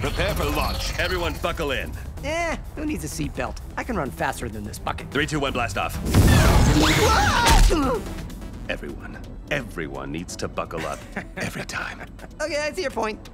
Prepare for launch. Everyone buckle in. Eh, who needs a seatbelt? I can run faster than this bucket. Three, two, one, blast off. Everyone, everyone needs to buckle up every time. Okay, I see your point.